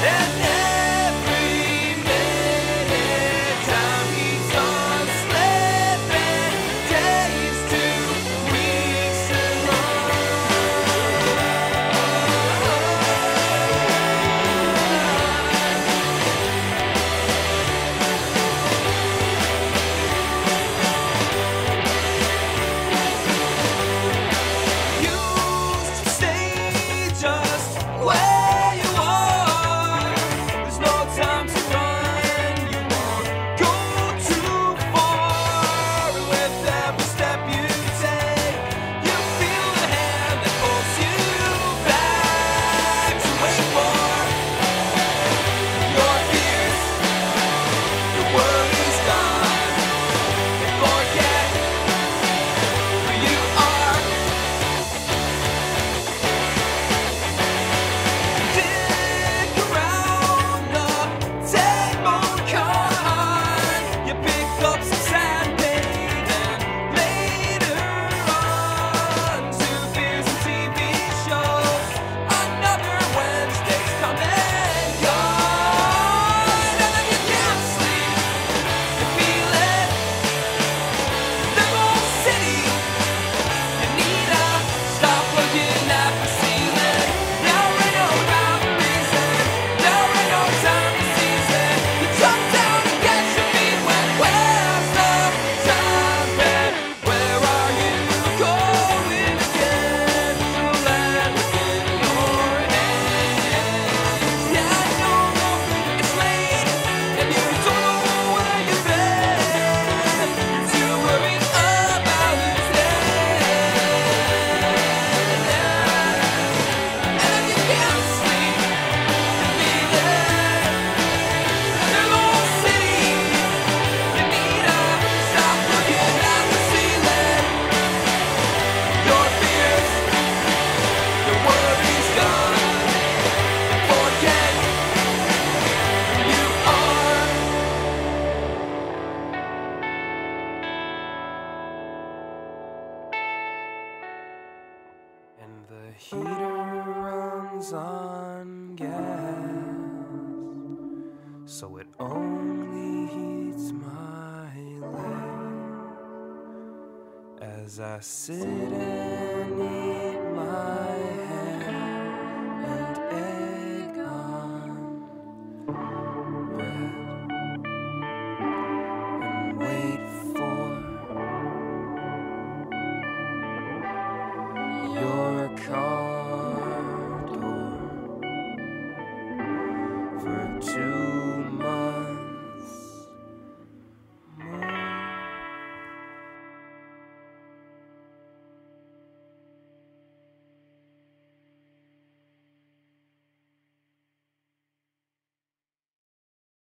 Yeah. heater runs on gas, so it only heats my leg as I sit and eat.